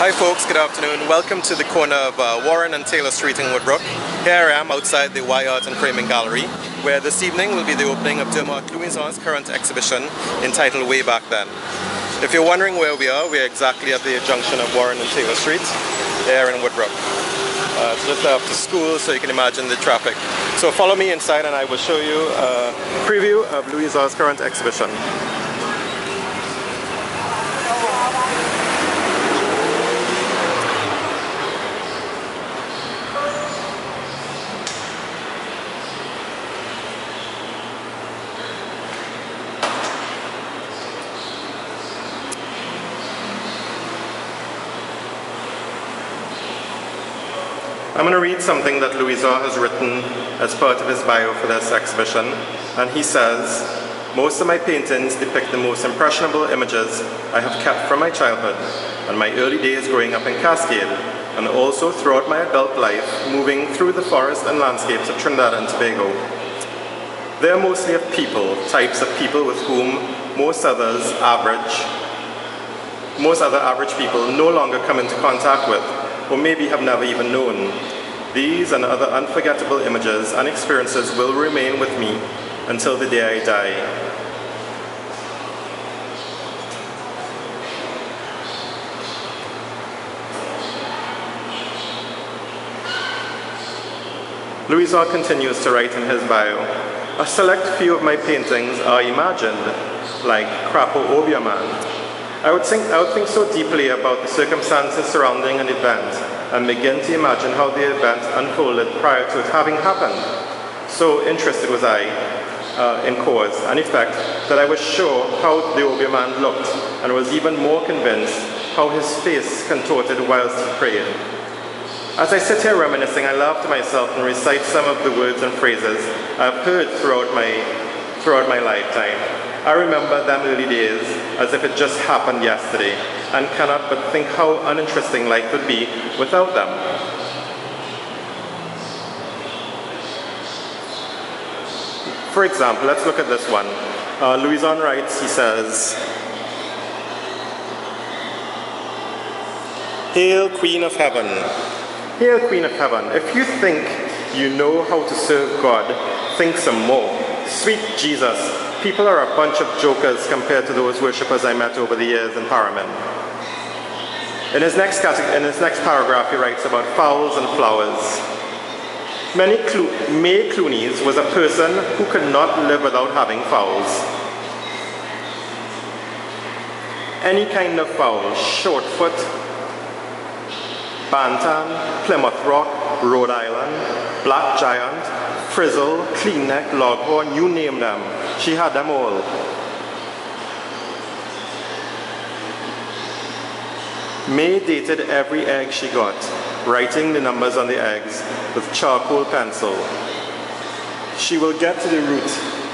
Hi folks, good afternoon. Welcome to the corner of uh, Warren and Taylor Street in Woodbrook. Here I am outside the Y Art and Framing Gallery, where this evening will be the opening of Dermot Louison's current exhibition entitled Way Back Then. If you're wondering where we are, we're exactly at the junction of Warren and Taylor Street, here in Woodbrook. Uh, it's just after school, so you can imagine the traffic. So follow me inside and I will show you a preview of Louison's current exhibition. I'm going to read something that Louison has written as part of his bio for this exhibition, and he says, Most of my paintings depict the most impressionable images I have kept from my childhood and my early days growing up in Cascade, and also throughout my adult life moving through the forest and landscapes of Trinidad and Tobago. They are mostly of people, types of people with whom most others average, most other average people no longer come into contact with or maybe have never even known. These and other unforgettable images and experiences will remain with me until the day I die. Louison continues to write in his bio, a select few of my paintings are imagined, like Crapo Obia Man, I would, think, I would think so deeply about the circumstances surrounding an event and begin to imagine how the event unfolded prior to it having happened. So interested was I uh, in cause and effect that I was sure how the Obia man looked and was even more convinced how his face contorted whilst he prayed. As I sit here reminiscing, I laugh to myself and recite some of the words and phrases I've heard throughout my, throughout my lifetime. I remember them early days as if it just happened yesterday and cannot but think how uninteresting life would be without them. For example, let's look at this one. Uh, Louison writes, he says, Hail Queen of Heaven. Hail Queen of Heaven. If you think you know how to serve God, think some more. Sweet Jesus, people are a bunch of jokers compared to those worshippers I met over the years in Paramin. In his next, in his next paragraph, he writes about fowls and flowers. Many Clo- May Clunies was a person who could not live without having fowls. Any kind of fowl, shortfoot, bantam, Plymouth Rock, Rhode Island, black giant, frizzle, clean neck, leghorn, you name them. She had them all. May dated every egg she got, writing the numbers on the eggs with charcoal pencil. She will get to the root